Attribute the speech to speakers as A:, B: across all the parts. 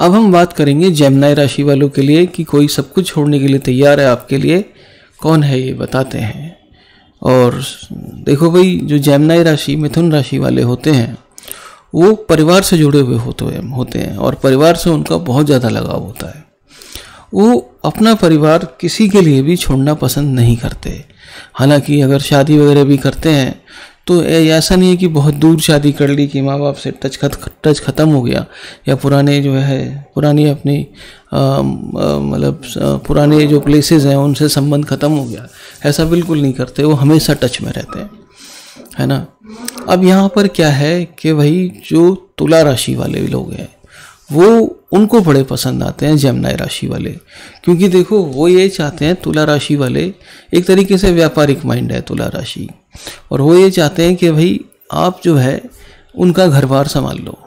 A: अब हम बात करेंगे जैमनाई राशि वालों के लिए कि कोई सब कुछ छोड़ने के लिए तैयार है आपके लिए। कौन है ये? बताते हैं। और देखो भाई, जो जैमनाई राशि, मिथुन राशि वाले होते हैं, वो परिवार से जुड़े हुए होते हैं होते हैं, और परिवार से उनका बहुत ज़्यादा लगाव होता है। वो अपना परिवार किसी के लिए भी छोड़ना पसंद नहीं करते। हालाँकि अगर शादी वगैरह भी करते हैं तो ऐसा नहीं है कि बहुत दूर शादी कर ली कि माँ बाप से टच खत, टच ख़त्म हो गया, या पुराने जो है, पुरानी अपनी मतलब पुराने जो प्लेसेस हैं, उनसे संबंध ख़त्म हो गया। ऐसा बिल्कुल नहीं करते, वो हमेशा टच में रहते हैं, है ना? अब यहाँ पर क्या है कि भाई, जो तुला राशि वाले लोग हैं वो उनको बड़े पसंद आते हैं जमनाई राशि वाले। क्योंकि देखो, वो ये चाहते हैं तुला राशि वाले, एक तरीके से व्यापारिक माइंड है तुला राशि। और वो ये चाहते हैं कि भाई, आप जो है, उनका घर बार संभाल लो।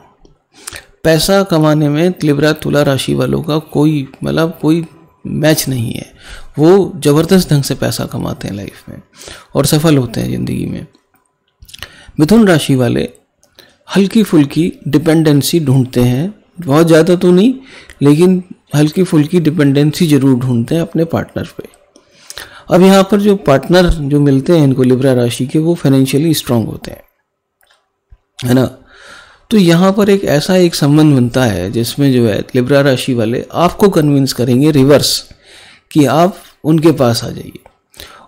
A: पैसा कमाने में लिब्रा तुला राशि वालों का कोई मतलब कोई मैच नहीं है। वो ज़बरदस्त ढंग से पैसा कमाते हैं लाइफ में और सफल होते हैं ज़िंदगी में। मिथुन राशि वाले हल्की फुल्की डिपेंडेंसी ढूंढते हैं। बहुत ज़्यादा तो नहीं, लेकिन हल्की फुल्की डिपेंडेंसी ज़रूर ढूंढते हैं अपने पार्टनर पे। अब यहाँ पर जो पार्टनर जो मिलते हैं इनको लिब्रा राशि के, वो फाइनेंशियली स्ट्रांग होते हैं। है ना? तो यहाँ पर एक ऐसा एक संबंध बनता है, जिसमें जो है लिब्रा राशि वाले आपको कन्विंस करेंगे रिवर्स कि आप उनके पास आ जाइए।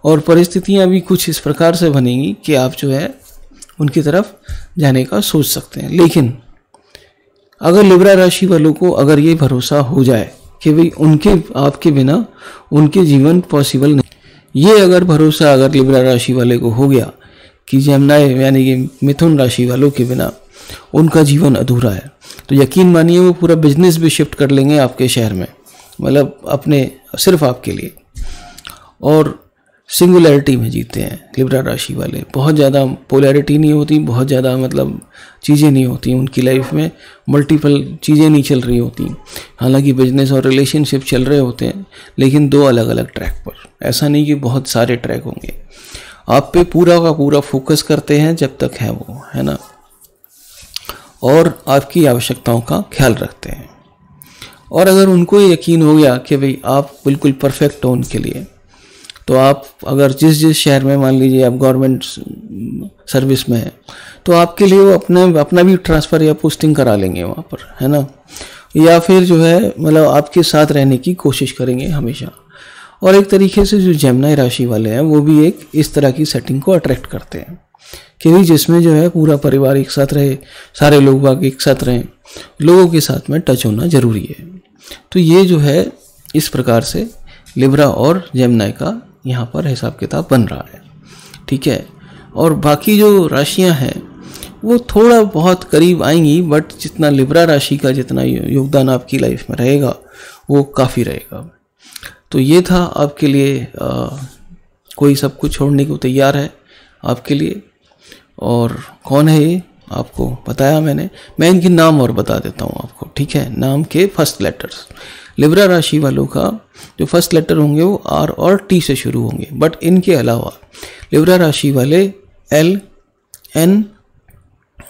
A: और परिस्थितियाँ भी कुछ इस प्रकार से बनेंगी कि आप जो है उनकी तरफ़ जाने का सोच सकते हैं। लेकिन अगर लिब्रा राशि वालों को अगर ये भरोसा हो जाए कि भाई उनके, आपके बिना उनके जीवन पॉसिबल नहीं। ये अगर भरोसा अगर लिब्रा राशि वाले को हो गया कि जमनाए यानी कि मिथुन राशि वालों के बिना उनका जीवन अधूरा है तो यकीन मानिए वो पूरा बिज़नेस भी शिफ्ट कर लेंगे आपके शहर में मतलब अपने, सिर्फ़ आपके लिए। और सिंगुलरिटी में जीते हैं, लिब्रा राशि वाले। बहुत ज़्यादा पोलैरिटी नहीं होती, बहुत ज़्यादा मतलब चीज़ें नहीं होती उनकी लाइफ में। मल्टीपल चीज़ें नहीं चल रही होती। हालाँकि बिज़नेस और रिलेशनशिप चल रहे होते हैं, लेकिन दो अलग अलग ट्रैक पर। ऐसा नहीं कि बहुत सारे ट्रैक होंगे। आप पे पूरा का पूरा फोकस करते हैं जब तक है वो, है ना? और आपकी आवश्यकताओं का ख्याल रखते हैं। और अगर उनको यकीन हो गया कि भाई आप बिल्कुल परफेक्ट हो उनके लिए तो आप अगर जिस जिस शहर में मान लीजिए आप गवर्नमेंट सर्विस में हैं तो आपके लिए वो अपने, अपना भी ट्रांसफ़र या पोस्टिंग करा लेंगे वहाँ पर, है ना? या फिर जो है मतलब आपके साथ रहने की कोशिश करेंगे हमेशा। और एक तरीके से जो जमनाई राशि वाले हैं, वो भी एक इस तरह की सेटिंग को अट्रैक्ट करते हैं। कि जिसमें जो है पूरा परिवार एक साथ रहे, सारे लोग बाग एक साथ रहें, लोगों के साथ में टच होना ज़रूरी है। तो ये जो है, इस प्रकार से लिब्रा और जेमनाई का यहाँ पर हिसाब किताब बन रहा है। ठीक है? और बाकी जो राशियाँ हैं वो थोड़ा बहुत करीब आएँगी बट जितना लिब्रा राशि का जितना योगदान आपकी लाइफ में रहेगा वो काफ़ी रहेगा। तो ये था आपके लिए आ, कोई सब कुछ छोड़ने को तैयार है आपके लिए। और कौन है ये? आपको बताया मैंने। मैं इनके नाम और बता देता हूँ आपको। ठीक है? नाम के फ़र्स्ट लेटर्स लिब्रा राशि वालों का जो फ़र्स्ट लेटर होंगे वो आर और टी से शुरू होंगे। बट इनके अलावा लिब्रा राशि वाले एल, एन,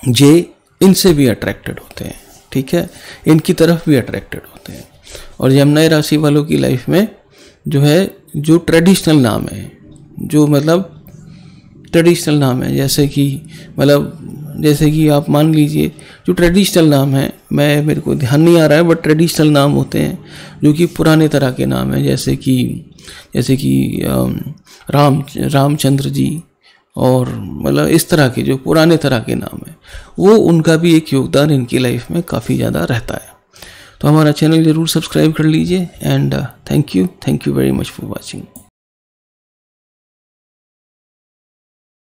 A: जे, इनसे भी अट्रैक्टेड होते हैं। ठीक है? इनकी तरफ़ भी अट्रैक्टेड होते हैं। और यमुनाई राशि वालों की लाइफ में जो है, जो ट्रेडिशनल नाम है, जो मतलब ट्रेडिशनल नाम है, जैसे कि मतलब जैसे कि आप मान लीजिए, जो ट्रेडिशनल नाम है, मैं, मेरे को ध्यान नहीं आ रहा है बट ट्रेडिशनल नाम होते हैं, जो कि पुराने तरह के नाम हैं, जैसे कि जैसे कि राम, रामचंद्र जी और मतलब इस तरह के जो पुराने तरह के नाम हैं, वो उनका भी एक योगदान इनकी लाइफ में काफ़ी ज़्यादा रहता है। तो हमारा चैनल ज़रूर सब्सक्राइब कर लीजिए and thank you thank you very much for watching